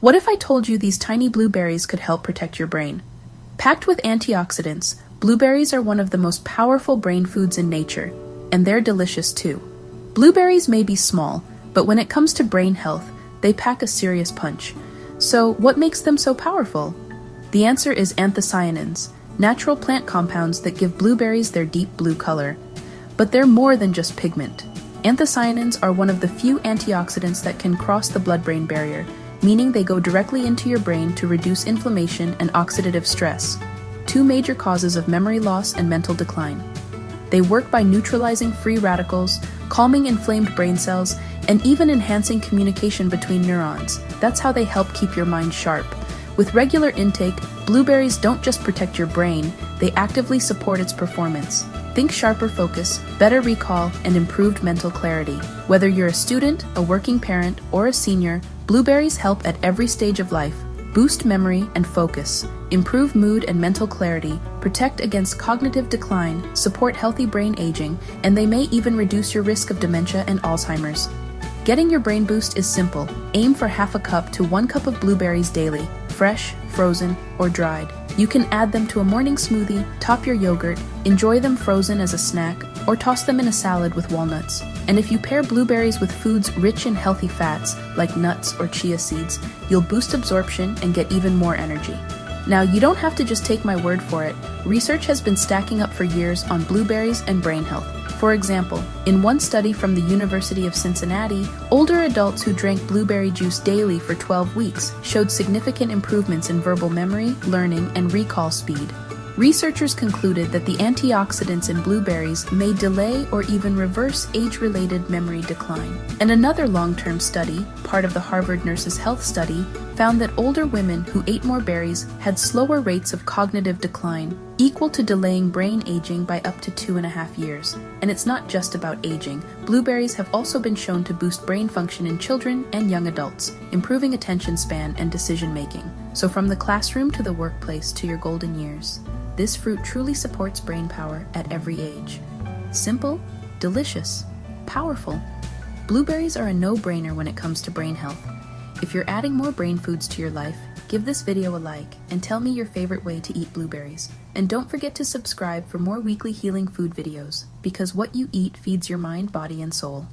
What if I told you these tiny blueberries could help protect your brain? Packed with antioxidants, blueberries are one of the most powerful brain foods in nature, and they're delicious too. Blueberries may be small, but when it comes to brain health, they pack a serious punch. So, what makes them so powerful? The answer is anthocyanins, natural plant compounds that give blueberries their deep blue color. But they're more than just pigment. Anthocyanins are one of the few antioxidants that can cross the blood brain barrier meaning they go directly into your brain to reduce inflammation and oxidative stress, two major causes of memory loss and mental decline. They work by neutralizing free radicals, calming inflamed brain cells, and even enhancing communication between neurons. That's how they help keep your mind sharp. With regular intake, blueberries don't just protect your brain, they actively support its performance. Think sharper focus, better recall, and improved mental clarity. Whether you're a student, a working parent, or a senior, blueberries help at every stage of life boost memory and focus, improve mood and mental clarity, protect against cognitive decline, support healthy brain aging, and they may even reduce your risk of dementia and Alzheimer's. Getting your brain boost is simple. Aim for half a cup to one cup of blueberries daily, fresh, frozen, or dried. You can add them to a morning smoothie, top your yogurt, enjoy them frozen as a snack, or toss them in a salad with walnuts. And if you pair blueberries with foods rich in healthy fats, like nuts or chia seeds, you'll boost absorption and get even more energy. Now, you don't have to just take my word for it. Research has been stacking up for years on blueberries and brain health. For example, in one study from the University of Cincinnati, older adults who drank blueberry juice daily for 12 weeks showed significant improvements in verbal memory, learning, and recall speed. Researchers concluded that the antioxidants in blueberries may delay or even reverse age related memory decline. And another long term study, part of the Harvard Nurses Health Study, found that older women who ate more berries had slower rates of cognitive decline, equal to delaying brain aging by up to two and a half years. And it's not just about aging. Blueberries have also been shown to boost brain function in children and young adults, improving attention span and decision making. So, from the classroom to the workplace to your golden years. This fruit truly supports brain power at every age. Simple, delicious, powerful. Blueberries are a no-brainer when it comes to brain health. If you're adding more brain foods to your life, give this video a like and tell me your favorite way to eat blueberries. And don't forget to subscribe for more weekly healing food videos, because what you eat feeds your mind, body, and soul.